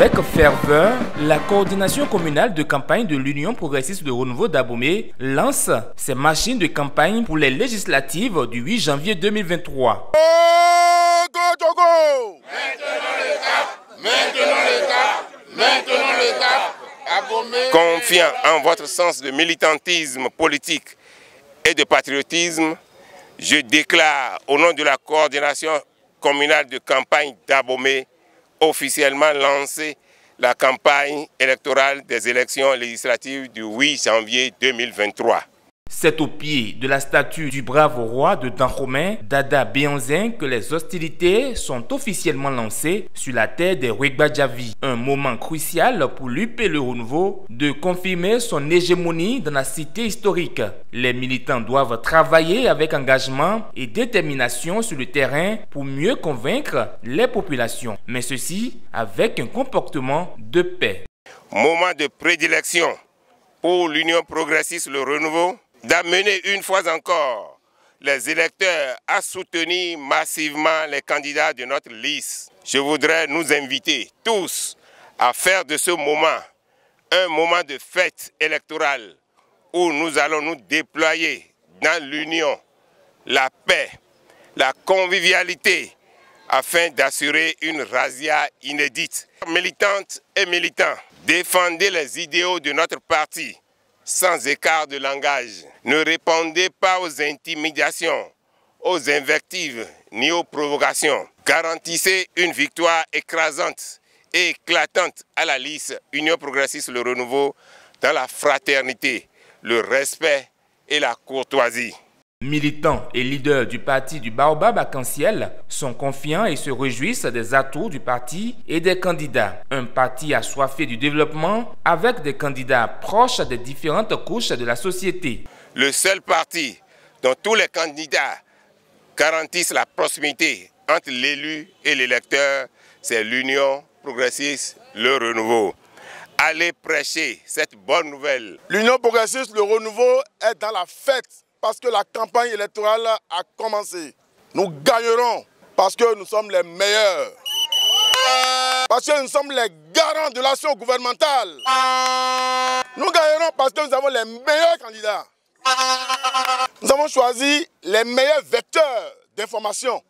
Avec ferveur, la coordination communale de campagne de l'Union progressiste de renouveau d'Abomey lance ses machines de campagne pour les législatives du 8 janvier 2023. Confiant en votre sens de militantisme politique et de patriotisme, je déclare au nom de la coordination communale de campagne d'Abomey officiellement lancé la campagne électorale des élections législatives du 8 janvier 2023. C'est au pied de la statue du brave roi de Danjomé, Dada Béanzin, que les hostilités sont officiellement lancées sur la terre des Javi. Un moment crucial pour l'UP Le Renouveau de confirmer son hégémonie dans la cité historique. Les militants doivent travailler avec engagement et détermination sur le terrain pour mieux convaincre les populations, mais ceci avec un comportement de paix. Moment de prédilection pour l'Union progressiste Le Renouveau d'amener une fois encore les électeurs à soutenir massivement les candidats de notre liste. Je voudrais nous inviter tous à faire de ce moment un moment de fête électorale où nous allons nous déployer dans l'union, la paix, la convivialité afin d'assurer une razzia inédite. Militantes et militants, défendez les idéaux de notre parti sans écart de langage. Ne répondez pas aux intimidations, aux invectives ni aux provocations. Garantissez une victoire écrasante et éclatante à la liste Union progressiste Le Renouveau dans la fraternité, le respect et la courtoisie. Militants et leaders du parti du Baobab arc-en-ciel sont confiants et se réjouissent des atouts du parti et des candidats. Un parti assoiffé du développement avec des candidats proches des différentes couches de la société. Le seul parti dont tous les candidats garantissent la proximité entre l'élu et l'électeur, c'est l'Union progressiste, le renouveau. Allez prêcher cette bonne nouvelle. L'Union progressiste, le renouveau est dans la fête parce que la campagne électorale a commencé. Nous gagnerons parce que nous sommes les meilleurs. Parce que nous sommes les garants de l'action gouvernementale. Nous gagnerons parce que nous avons les meilleurs candidats. Nous avons choisi les meilleurs vecteurs d'information.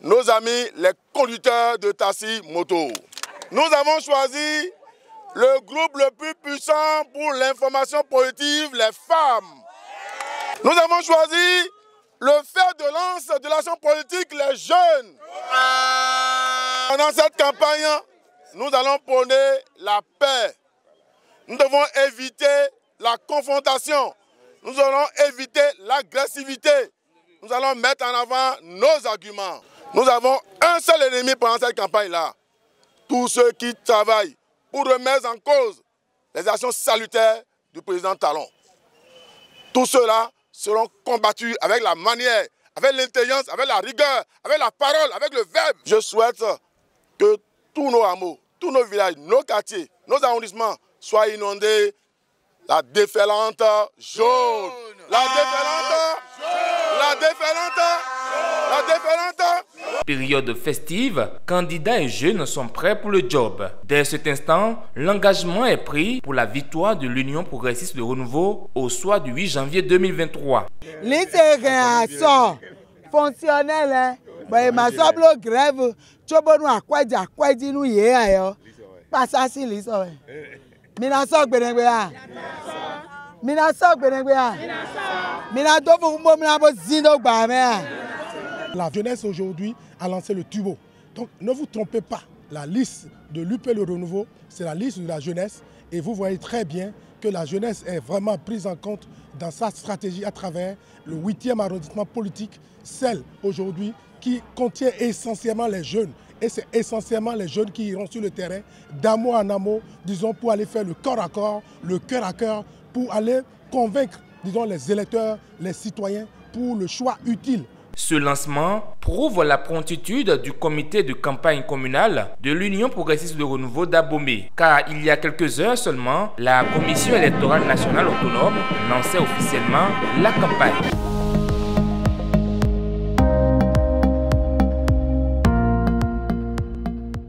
Nos amis, les conducteurs de taxi moto. Nous avons choisi le groupe le plus puissant pour l'information positive, les femmes. Nous avons choisi le fer de lance de l'action politique, les jeunes. Pendant cette campagne, nous allons prôner la paix. Nous devons éviter la confrontation. Nous allons éviter l'agressivité. Nous allons mettre en avant nos arguments. Nous avons un seul ennemi pendant cette campagne-là. Tous ceux qui travaillent pour remettre en cause les actions salutaires du président Talon. Tout cela seront combattus avec la manière, avec l'intelligence, avec la rigueur, avec la parole, avec le verbe. Je souhaite que tous nos hameaux, tous nos villages, nos quartiers, nos arrondissements soient inondés. La déferlante jaune. La déferlante jaune. La déferlante. La déferlante Période festive, candidats et jeunes sont prêts pour le job. Dès cet instant, l'engagement est pris pour la victoire de l'Union progressiste de renouveau au soir du 8 janvier 2023. L'intégration fonctionnelle, hein. ben, ma soble grève, chobonu akwaji akwaji nu ye ayo. Pasasi liso. Mina so gbenegbe a. Mina so gbenegbe a. Mina do fu mo mina bo zindo gba me a. La jeunesse aujourd'hui a lancé le tubo. Donc ne vous trompez pas, la liste de l'UP Le Renouveau, c'est la liste de la jeunesse. Et vous voyez très bien que la jeunesse est vraiment prise en compte dans sa stratégie à travers le 8e arrondissement politique, celle aujourd'hui qui contient essentiellement les jeunes. Et c'est essentiellement les jeunes qui iront sur le terrain, d'amour en amour, disons, pour aller faire le corps à corps, le cœur à cœur, pour aller convaincre, disons, les électeurs, les citoyens, pour le choix utile ce lancement prouve la promptitude du comité de campagne communale de l'Union progressiste de renouveau d'Abomey, car il y a quelques heures seulement, la Commission électorale nationale autonome lançait officiellement la campagne.